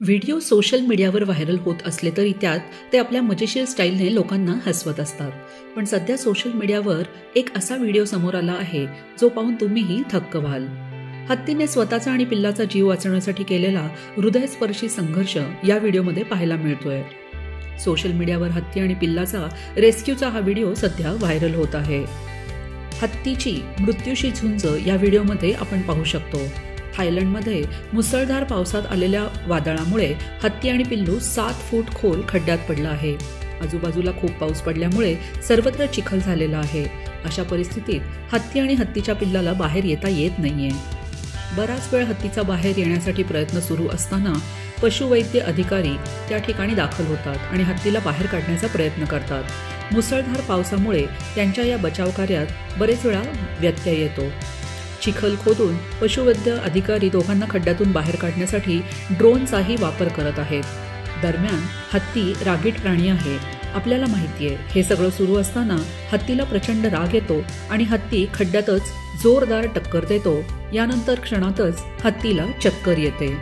Video social मीडियावर viral होत असले तरी त्यात ते आपल्या मजेशीर स्टाईलने लोकांना हसवत असतात. पण सध्या सोशल मीडियावर एक असा व्हिडिओ समोर आला आहे जो पाहून तुम्हीही थक्क व्हाल. हत्तीने स्वतःचा आणि पिल्लाचा जीव वाचवण्यासाठी केलेला हृदयस्पर्शी संघर्ष या व्हिडिओमध्ये पाहायला मिळतोय. सोशल मीडियावर हत्ती आणि पिल्लाचा रेस्क्यूचा हा व्हिडिओ सध्या व्हायरल होत आहे. हत्तीची मृत्यूशी झुंज या व्हिडिओमध्ये आपण पाहू शकतो. थायलंडमध्ये मुसळधार पावसात आलेल्या वादळामुळे हत्ती आणि पिल्लू सात फूट खोल खड्ड्यात पडला आहे. आजूबाजूला खूप पाऊस पडल्यामुळे सर्वत्र चिखल झालेला आहे. अशा परिस्थितीत हत्ती आणि हत्तीच्या पिल्लाला बाहेर येता येत नाहीये. बराच वेळ हत्तीचा बाहेर येण्यासाठी प्रयत्न सुरू असताना पशुवैद्य अधिकारी त्या ठिकाणी दाखल होतात आणि हत्तीला बाहेर काढण्याचा प्रयत्न करतात. मुसळधार पावसामुळे त्यांच्या या बचाव कार्यात बरेच वेळा व्यत्यय येतो. चिखल खोदून पशुवैद्य अधिकारी दोघांना खड्ड्यातून बाहेर काढण्यासाठी ड्रोनचाही वापर करत आहेत. दरम्यान हत्ती रागीट प्राणी आहे. आपल्याला माहिती आहे हे सगळं सुरू असताना हत्तीला प्रचंड राग येतो आणि हत्ती खड्ड्यातच जोरदार टक्कर देतो. यानंतर क्षणातच हत्तीला चक्कर येते.